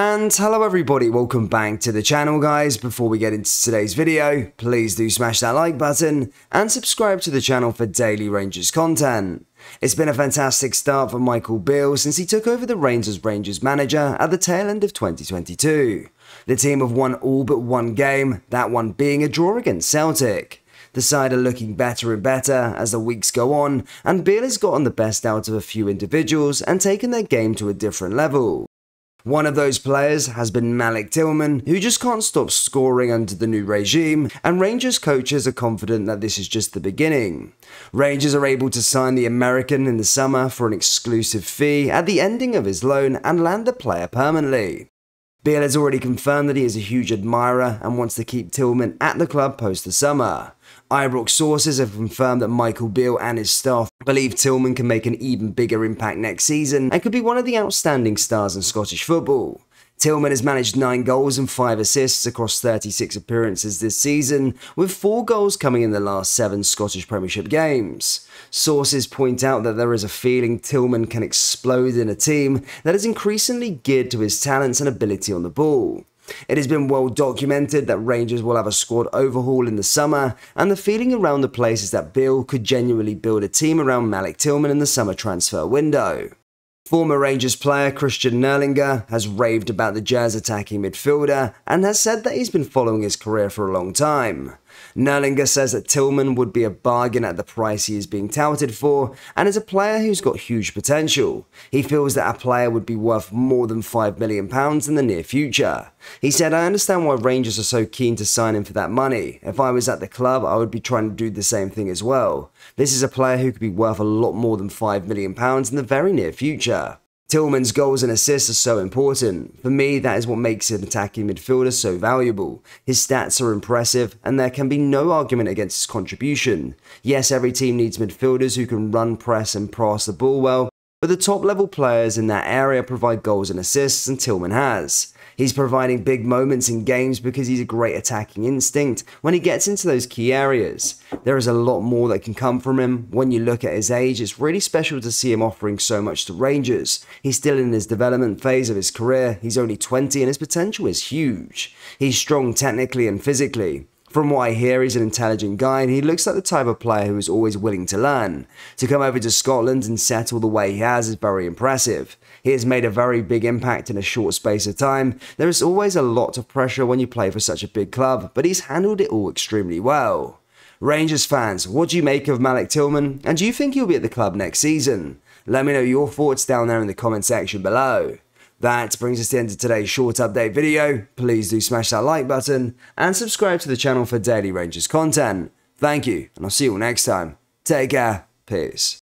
And hello everybody, welcome back to the channel guys. Before we get into today's video, please do smash that like button and subscribe to the channel for daily Rangers content. It's been a fantastic start for Michael Beale since he took over the Rangers Rangers manager at the tail end of 2022. The team have won all but one game, that one being a draw against Celtic. The side are looking better and better as the weeks go on, and Beale has gotten the best out of a few individuals and taken their game to a different level. One of those players has been Malik Tillman, who just can't stop scoring under the new regime, and Rangers coaches are confident that this is just the beginning. Rangers are able to sign the American in the summer for an exclusive fee at the ending of his loan and land the player permanently. Beale has already confirmed that he is a huge admirer and wants to keep Tillman at the club post the summer. Ibrox sources have confirmed that Michael Beale and his staff believe Tillman can make an even bigger impact next season and could be one of the outstanding stars in Scottish football. Tillman has managed 9 goals and 5 assists across 36 appearances this season, with 4 goals coming in the last 7 Scottish Premiership games. Sources point out that there is a feeling Tillman can explode in a team that is increasingly geared to his talents and ability on the ball. It has been well documented that Rangers will have a squad overhaul in the summer, and the feeling around the place is that Beale could genuinely build a team around Malik Tillman in the summer transfer window. Former Rangers player Christian Nerlinger has raved about the Gers attacking midfielder and has said that he's been following his career for a long time. Nerlinger says that Tillman would be a bargain at the price he is being touted for and is a player who's got huge potential. He feels that a player would be worth more than £5 million in the near future. He said, I understand why Rangers are so keen to sign him for that money. If I was at the club, I would be trying to do the same thing as well. This is a player who could be worth a lot more than £5 million in the very near future. Tillman's goals and assists are so important. For me, that is what makes an attacking midfielder so valuable. His stats are impressive, and there can be no argument against his contribution. Yes, every team needs midfielders who can run, press, and pass the ball well, but the top level players in that area provide goals and assists, and Tillman has. He's providing big moments in games because he's a great attacking instinct when he gets into those key areas. There is a lot more that can come from him. When you look at his age, it's really special to see him offering so much to Rangers. He's still in his development phase of his career, he's only 20 and his potential is huge. He's strong technically and physically. From what I hear, he's an intelligent guy and he looks like the type of player who is always willing to learn. To come over to Scotland and settle the way he has is very impressive. He has made a very big impact in a short space of time. There is always a lot of pressure when you play for such a big club, but he's handled it all extremely well. Rangers fans, what do you make of Malik Tillman and do you think he'll be at the club next season? Let me know your thoughts down there in the comment section below. That brings us to the end of today's short update video. Please do smash that like button and subscribe to the channel for daily Rangers content. Thank you, and I'll see you all next time. Take care. Peace.